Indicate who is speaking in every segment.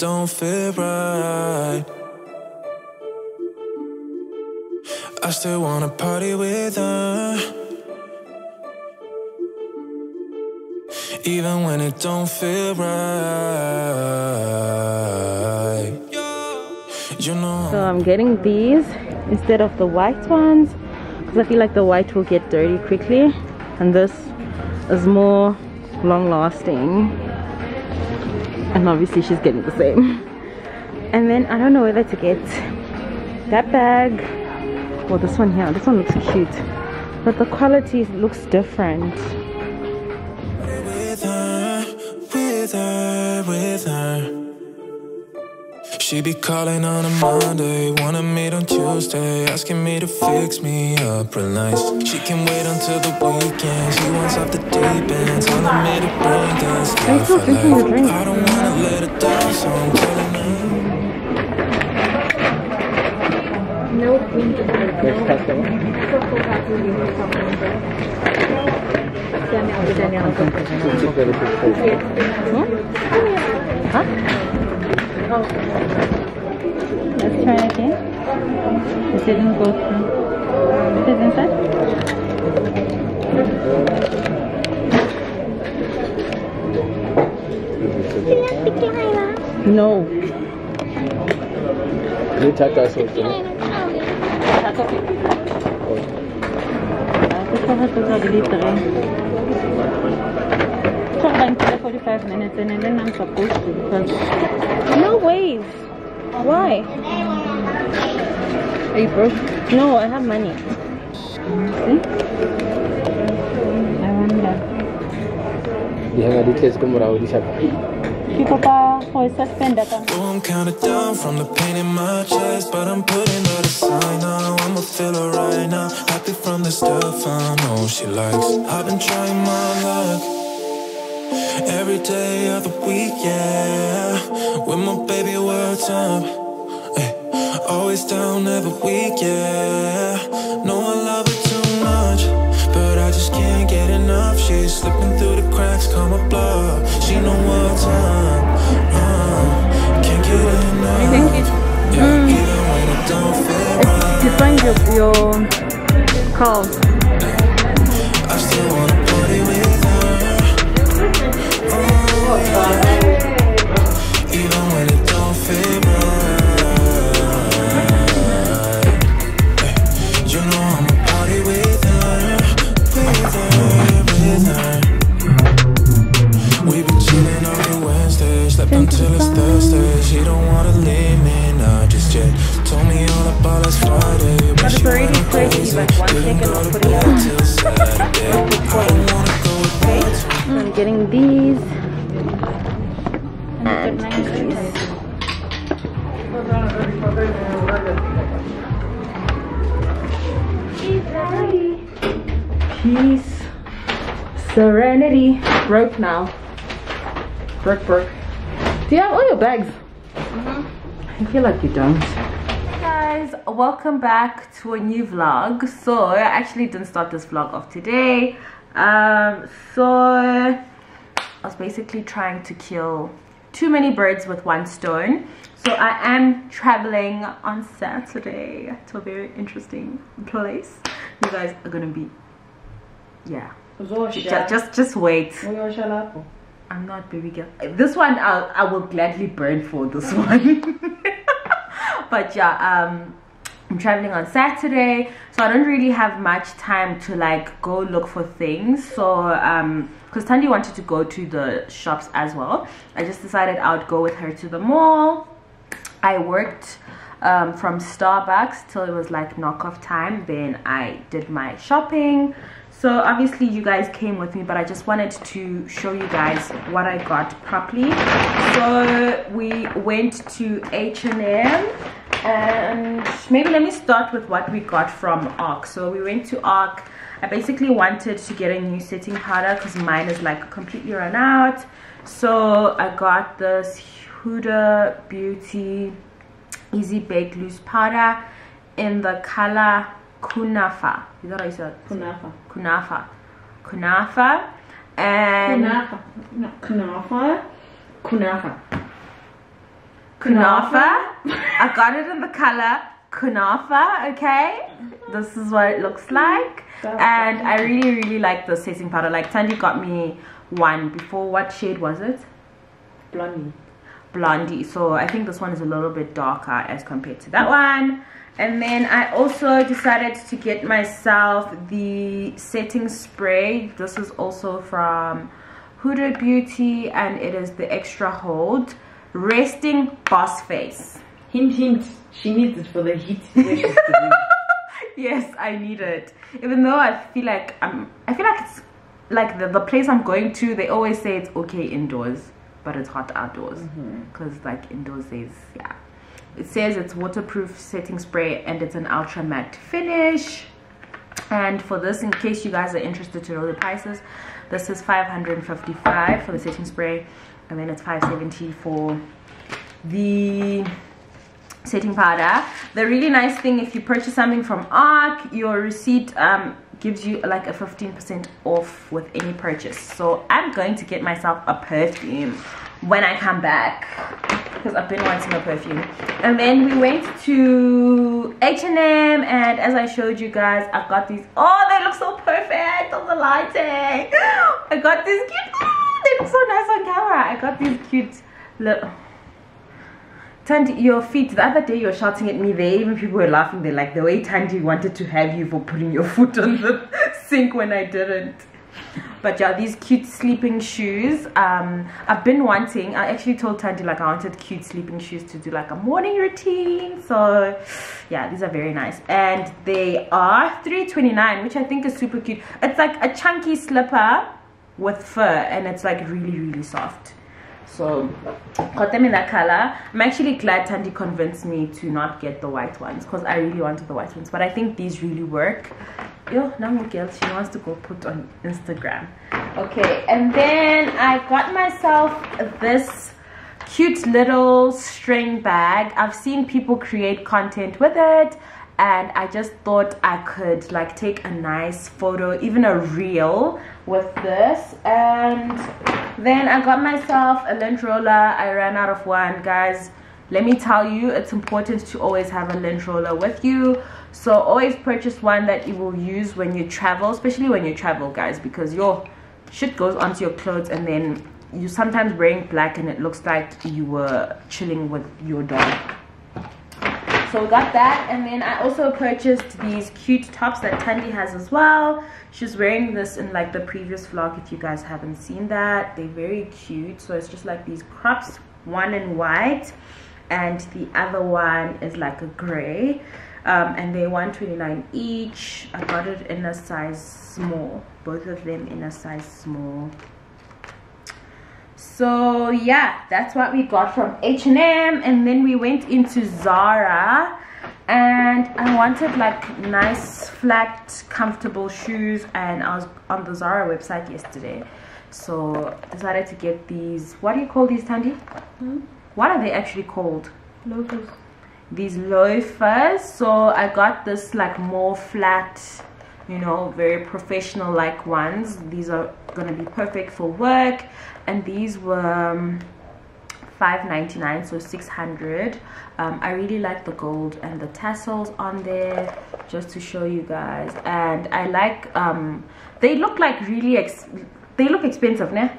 Speaker 1: don't feel right. I still wanna party with her. Even when it don't feel right. You know.
Speaker 2: So I'm getting these instead of the white ones because I feel like the white will get dirty quickly and this is more long lasting and obviously she's getting the same. And then I don't know whether to get that bag. Or this one here this one looks cute. But the quality looks different.
Speaker 1: With her, with her. She be calling on a Monday, wanna meet on Tuesday, asking me to fix me up real nice. She can wait until the weekend, she wants off the deep end, telling me to bring us stuff
Speaker 2: still
Speaker 1: for
Speaker 2: drinking the
Speaker 1: life. I don't wanna let her down, so I'm telling her.
Speaker 2: Huh? Let's try it again. This didn't go through. Is it inside? No.
Speaker 3: Ni taka sote.
Speaker 2: This one has to go delete the ring. Talk like 45 minutes and then I'm supposed to because no ways. Why? Are you broke? No, I have money. See? I wonder.
Speaker 3: Di hanga di tes ko morao di saka.
Speaker 2: People pa ko suspend that.
Speaker 1: Oh, I'm counted down from the pain in my chest, but I'm putting her aside now. I'ma feel her right now. Happy from the stuff I know she likes. I've been trying my luck every day of the week, yeah. With my baby, what's up? Ay, always down every week, yeah. Know I love her too much, but I just can't get enough. She's slipping through the cracks, call my bluff. She know what's up. Uh, can't get enough. Yeah, even when it don't feel right,
Speaker 2: Define your, your calls.
Speaker 1: I still wanna Oh,
Speaker 2: Serenity. Broke now. Broke, broke. Do you have all your bags? Mhm. I feel like you don't. Hey guys, welcome back to a new vlog. So I actually didn't start this vlog off today. Um, so I was basically trying to kill too many birds with one stone. So I am traveling on Saturday to a very interesting place. You guys are gonna be, yeah. Just, just, just wait. I'm not baby girl. This one I'll, I will gladly burn for this one. but yeah, um, I'm traveling on Saturday, so I don't really have much time to like go look for things. So um, because Thandi wanted to go to the shops as well, I just decided I would go with her to the mall. I worked um, from Starbucks till it was like knockoff time. Then I did my shopping. So obviously you guys came with me, but I just wanted to show you guys what I got properly. So we went to H&M and maybe let me start with what we got from ARC. So we went to ARC. I basically wanted to get a new setting powder because mine is like completely run out. So I got this Huda Beauty Easy Bake Loose Powder in the color Kunafa. Is that how you say it?
Speaker 4: Kunafa.
Speaker 2: Kunafa. Kunafa. And
Speaker 4: Kunafa. No, kunafa. Kunafa.
Speaker 2: kunafa. I got it in the color kunafa, okay? This is what it looks like. and I really, really like the setting powder. Like Thandi got me one before. What shade was it?
Speaker 4: Blondie.
Speaker 2: Blondie. So I think this one is a little bit darker as compared to that one. And then I also decided to get myself the setting spray. This is also from Huda Beauty and it is the Extra Hold Resting Boss Face.
Speaker 4: Hint, hint. She needs it for the heat.
Speaker 2: yes, I need it. Even though I feel like I'm, I feel like it's like the, the place I'm going to, they always say it's okay indoors, but it's hot outdoors. Because mm -hmm. like indoors is, yeah. It says it's waterproof setting spray and it's an ultra matte finish. And for this, in case you guys are interested to know the prices, this is 555 for the setting spray and then it's 570 for the setting powder. The really nice thing if you purchase something from arc your receipt um, gives you like a 15% off with any purchase. So i'm going to get myself a perfume when i come back because i've been wanting a perfume. Um, and then we went to h&m and as i showed you guys i got these oh they look so perfect on the lighting. I got these cute oh, they look so nice on camera. I got these cute little Thandi, your feet, the other day you were shouting at me there, even people were laughing, they're like, the way Thandi wanted to have you for putting your foot on the sink when I didn't. But yeah, these cute sleeping shoes, um, I've been wanting, I actually told Thandi like I wanted cute sleeping shoes to do like a morning routine. So yeah, these are very nice. And they are 329 which I think is super cute. It's like a chunky slipper with fur and it's like really, really soft so got them in that color i'm actually glad thandi convinced me to not get the white ones because i really wanted the white ones but i think these really work. Yo now my girl she wants to go put on instagram. Okay and then i got myself this cute little string bag. I've seen people create content with it and I just thought I could like take a nice photo even a reel with this and then I got myself a lint roller I ran out of one. Guys let me tell you it's important to always have a lint roller with you. So always purchase one that you will use when you travel especially when you travel guys because your shit goes onto your clothes and then you sometimes wearing black and it looks like you were chilling with your dog so we got that and then i also purchased these cute tops that thandi has as well. She's wearing this in like the previous vlog if you guys haven't seen that. They're very cute so it's just like these crops one in white and the other one is like a gray. Um, and they're 129 each. I got it in a size small both of them in a size small so yeah that's what we got from h&m and then we went into zara and i wanted like nice flat comfortable shoes and i was on the zara website yesterday. So decided to get these what do you call these thandi? Hmm? what are they actually called?
Speaker 4: Loafers.
Speaker 2: These loafers. So i got this like more flat you know very professional like ones. These are gonna be perfect for work and these were um, 5.99 so 600 um, i really like the gold and the tassels on there just to show you guys. And i like um, they look like really ex they look expensive né?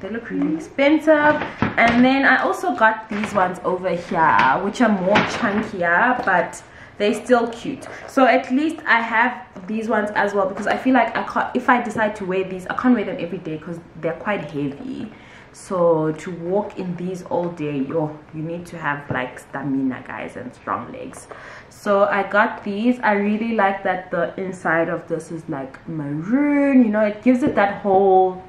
Speaker 2: they look really expensive. And then i also got these ones over here which are more chunkier but they're still cute. So at least i have these ones as well because i feel like i can't if i decide to wear these i can't wear them every day because they're quite heavy. So to walk in these all day yo you need to have like stamina guys and strong legs. So i got these. I really like that the inside of this is like maroon you know it gives it that whole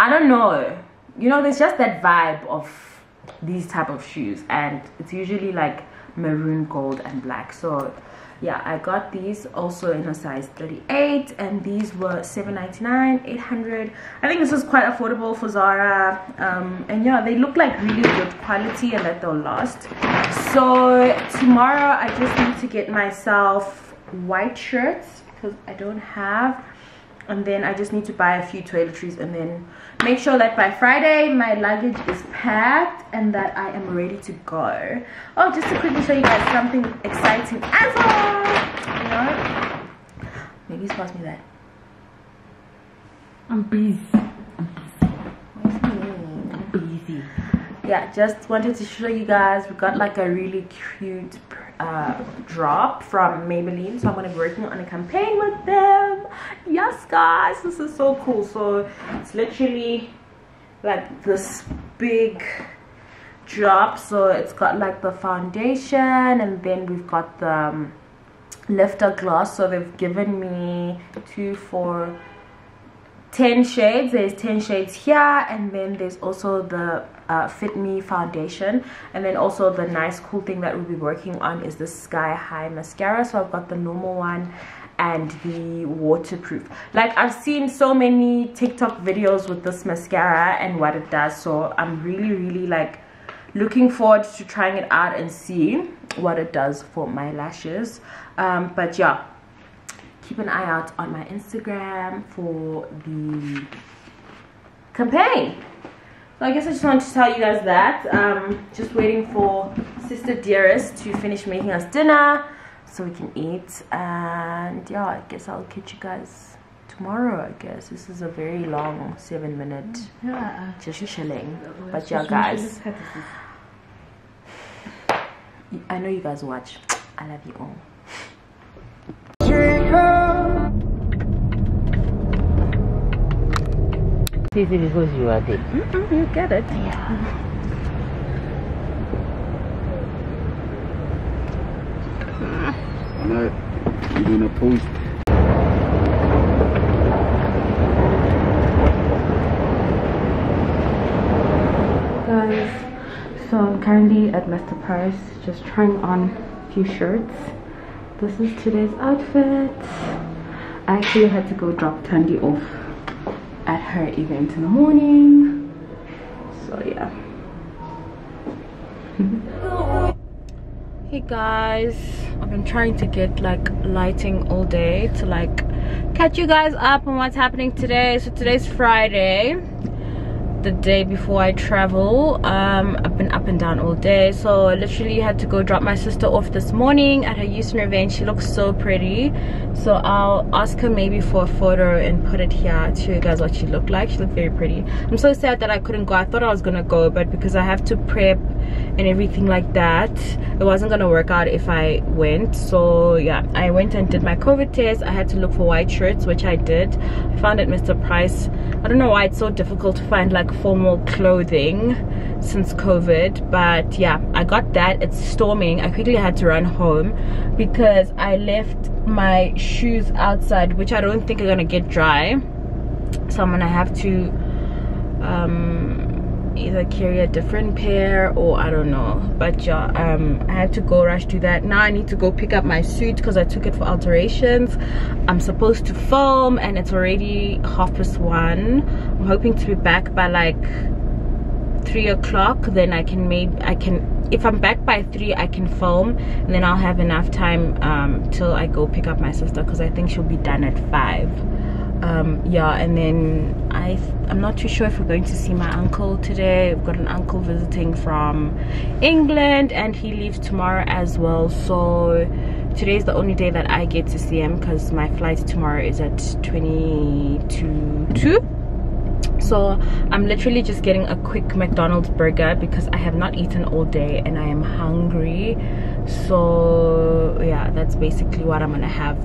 Speaker 2: i don't know. You know there's just that vibe of these type of shoes and it's usually like maroon gold and black. So yeah i got these also in a size 38 and these were 7.99 800 i think this is quite affordable for zara. Um, and yeah they look like really good quality and that they'll last. So tomorrow i just need to get myself white shirts because i don't have and then i just need to buy a few toiletries and then make sure that by friday my luggage is packed and that i am ready to go oh just to quickly show you guys something exciting as well you know maybe pass me that
Speaker 4: I'm busy.
Speaker 2: I'm busy. Yeah, just wanted to show you guys. We got like a really cute uh, drop from Maybelline. So I'm gonna be working on a campaign with them. Yes, guys, this is so cool. So it's literally like this big drop. So it's got like the foundation, and then we've got the um, lifter gloss. So they've given me two, four 10 shades there's 10 shades here and then there's also the uh, fit me foundation. And then also the nice cool thing that we'll be working on is the sky high mascara. So i've got the normal one and the waterproof. Like i've seen so many tiktok videos with this mascara and what it does. So i'm really really like looking forward to trying it out and see what it does for my lashes. Um, but yeah keep an eye out on my Instagram for the campaign. So I guess I just wanted to tell you guys that. Um, just waiting for Sister Dearest to finish making us dinner so we can eat. And yeah, I guess I'll catch you guys tomorrow, I guess. This is a very long seven minute
Speaker 4: Yeah.
Speaker 2: just chilling. But yeah, guys, I know you guys watch. I love you all.
Speaker 3: You are there.
Speaker 2: You get it.
Speaker 5: Now I'm gonna post.
Speaker 2: guys so i'm currently at mr price just trying on a few shirts this is today's outfit i actually had to go drop thandi off at her event in the morning. So yeah. Hey guys. I've been trying to get like lighting all day to like catch you guys up on what's happening today. So today's friday the day before I travel. Um, I've been up and down all day, so I literally had to go drop my sister off this morning at her Houston event. She looks so pretty, so I'll ask her maybe for a photo and put it here to you guys what she looked like. She looked very pretty. I'm so sad that I couldn't go. I thought I was gonna go, but because I have to prep and everything like that, it wasn't gonna work out if I went. So yeah, I went and did my COVID test. I had to look for white shirts, which I did. I found at Mr. Price. I don't know why it's so difficult to find like formal clothing since covid but yeah i got that it's storming i quickly had to run home because i left my shoes outside which i don't think are gonna get dry so i'm gonna have to um either carry a different pair or i don't know. But yeah um i had to go rush to that. Now i need to go pick up my suit because i took it for alterations. I'm supposed to film and it's already half past one. I'm hoping to be back by like three o'clock. Then i can maybe i can if i'm back by three i can film. And then i'll have enough time um till i go pick up my sister because i think she'll be done at five um yeah and then i i'm not too sure if we're going to see my uncle today. We've got an uncle visiting from england and he leaves tomorrow as well. So today's the only day that i get to see him because my flight tomorrow is at 20 to 2 so i'm literally just getting a quick mcdonald's burger because i have not eaten all day and i am hungry so yeah that's basically what i'm gonna have.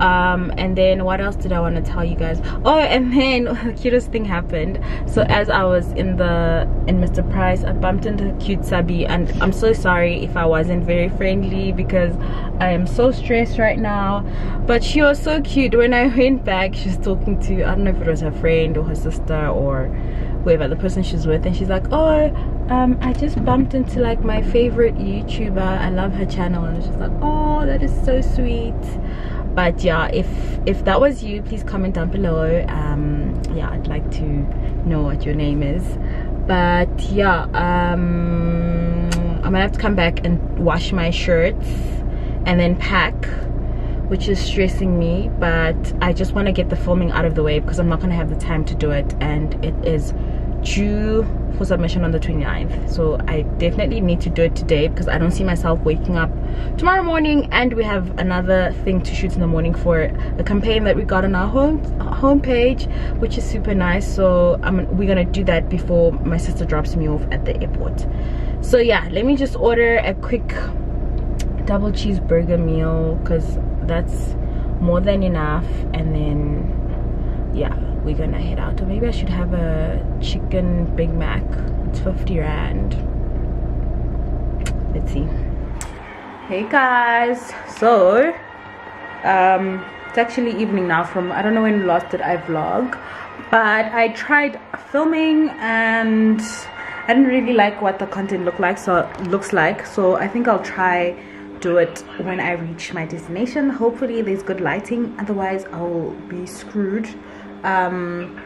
Speaker 2: Um and then what else did i want to tell you guys? Oh and then the cutest thing happened. So as i was in the in mr price i bumped into cute sabi and i'm so sorry if i wasn't very friendly because i am so stressed right now. But she was so cute. When i went back she was talking to i don't know if it was her friend or her sister or whoever the person she's with and she's like oh um i just bumped into like my favorite youtuber. I love her channel and she's like oh that is so sweet. But yeah if if that was you please comment down below. Um yeah i'd like to know what your name is. But yeah um i'm gonna have to come back and wash my shirts and then pack which is stressing me. But i just want to get the filming out of the way because i'm not going to have the time to do it. And it is due for submission on the 29th so i definitely need to do it today because i don't see myself waking up tomorrow morning and we have another thing to shoot in the morning for a campaign that we got on our home homepage which is super nice. So I'm, we're gonna do that before my sister drops me off at the airport. So yeah let me just order a quick double cheeseburger meal because that's more than enough. And then yeah we're gonna head out. Or maybe i should have a chicken big mac. It's 50 rand. Let's see. Hey guys. So um it's actually evening now from i don't know when last did i vlog but i tried filming and i didn't really like what the content looked like so looks like. So i think i'll try do it when i reach my destination. Hopefully there's good lighting. Otherwise i'll be screwed um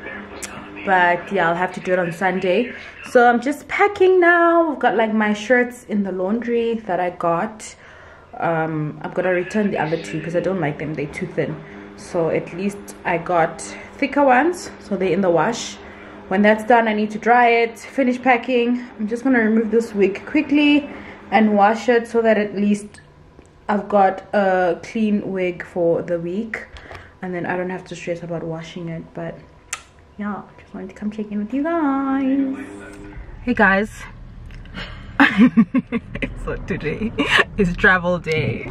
Speaker 2: but yeah i'll have to do it on sunday. So i'm just packing now. I've got like my shirts in the laundry that i got. Um i'm gonna return the other two because i don't like them. They're too thin. So at least i got thicker ones so they're in the wash. When that's done i need to dry it finish packing. I'm just gonna remove this wig quickly and wash it so that at least I've got a clean wig for the week and then I don't have to stress about washing it but yeah just wanted to come check in with you guys. Hey guys. So today is travel day.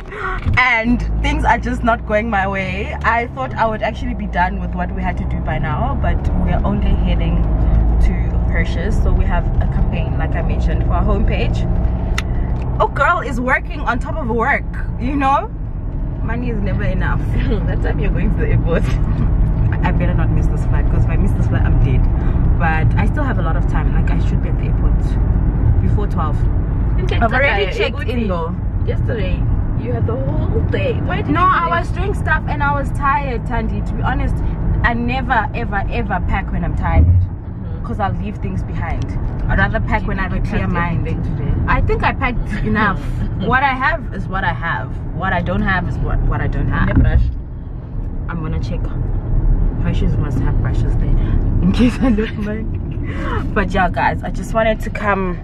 Speaker 2: And things are just not going my way. I thought I would actually be done with what we had to do by now but we're only heading to Hirsch's so we have a campaign like I mentioned for our homepage. Oh girl is working on top of work you know money is never enough. That time you're going to the airport i better not miss this flight because if i miss this flight i'm dead. But i still have a lot of time. Like i should be at the airport before 12 i've already checked in though.
Speaker 4: Yesterday, you had the whole day. Why did
Speaker 2: no i was doing stuff and i was tired thandi to be honest. I never ever ever pack when i'm tired because i'll leave things behind i'd rather pack when i have a clear mind
Speaker 4: today?
Speaker 2: I think I packed enough. what I have is what I have. What I don't have is what, what I don't have.
Speaker 4: brush.
Speaker 2: I'm gonna check. Brushes must have brushes there in case I look like. But yeah, guys, I just wanted to come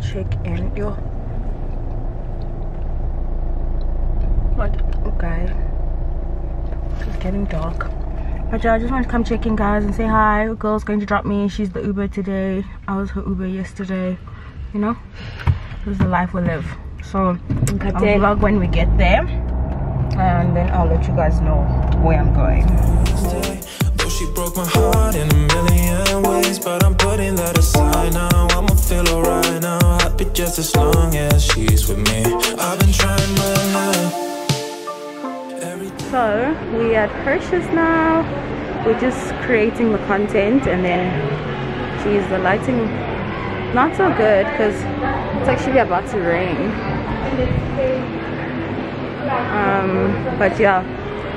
Speaker 2: check in. Yo. What? Oh, okay. It's getting dark. But yeah, I just wanted to come check in, guys, and say hi. Girl's going to drop me. She's the Uber today. I was her Uber yesterday. You know, this is the life we live. So I'll vlog when we get there, and then I'll let you guys know where I'm going.
Speaker 1: Though she broke my heart in a million ways, but I'm putting that aside now. I'ma feel alright now. Happy just as long as she's with me. I've been trying my luck. Every
Speaker 2: So we at Hirsch's now. We're just creating the content, and then, geez, the lighting not so good because it's actually about to rain. Um, but yeah,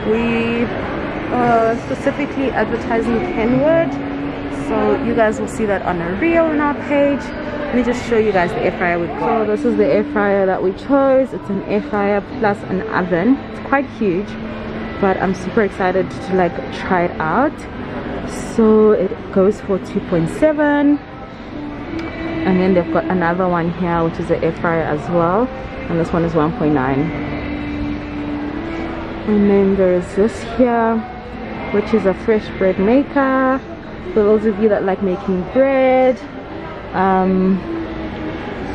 Speaker 2: we specifically advertising Kenwood, so you guys will see that on a reel on our page. Let me just show you guys the air fryer we got. So this is the air fryer that we chose. It's an air fryer plus an oven. It's quite huge, but I'm super excited to like try it out. So it goes for 2.7 and then they've got another one here which is an air fryer as well and this one is 1.9 and then there's this here which is a fresh bread maker for those of you that like making bread um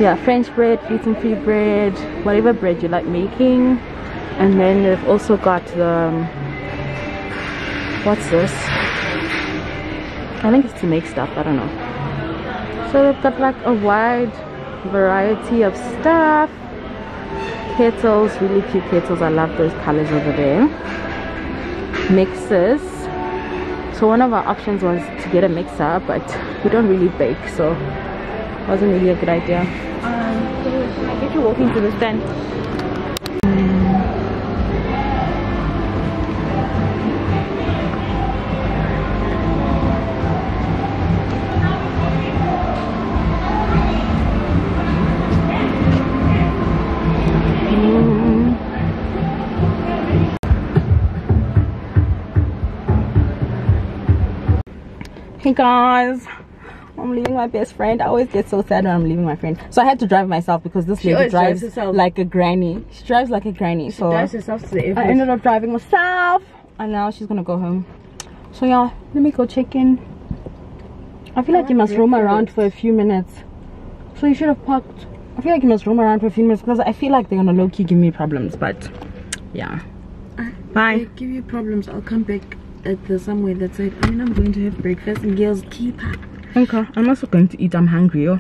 Speaker 2: yeah french bread gluten-free bread whatever bread you like making. And then they've also got the um, what's this? I think it's to make stuff i don't know. So they've got like a wide variety of stuff. Kettles really cute kettles. I love those colors over there. Mixers so one of our options was to get a mixer but we don't really bake so wasn't really a good idea. Um, i guess you walk into the stand Hey guys, I'm leaving my best friend. I always get so sad when I'm leaving my friend. So I had to drive myself because this lady drives,
Speaker 4: drives herself.
Speaker 2: like a granny. She drives like a granny. so
Speaker 4: Drives herself to the
Speaker 2: I ended up driving myself, and now she's gonna go home. So yeah, let me go check in. I feel like you must roam around for a few minutes. So you should have parked. I feel like you must roam around for a few minutes because I feel like they're gonna low key give me problems. But yeah,
Speaker 4: I
Speaker 2: bye.
Speaker 4: give you problems. I'll come back at the somewhere that said, I mean, I'm going to have breakfast and girls keep up.
Speaker 2: Okay, I'm also going to eat. I'm hungry. Oh.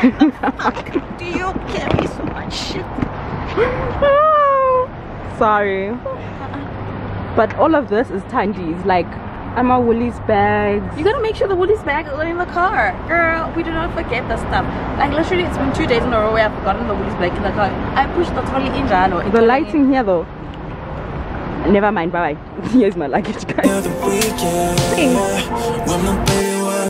Speaker 4: Do you carry so much shit?
Speaker 2: Sorry. But all of this is Thandi's. Like, I'm a Woolies bags.
Speaker 4: You gotta make sure the Woolies bag is in the car. Girl, we do not forget the stuff. Like, literally, it's been two days in a row where I've forgotten the Woolies bag in the car. I pushed the trolley in Jalo.
Speaker 2: The lighting here though never mind bye bye here's my luggage guys.